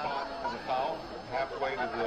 spot as a foul halfway to the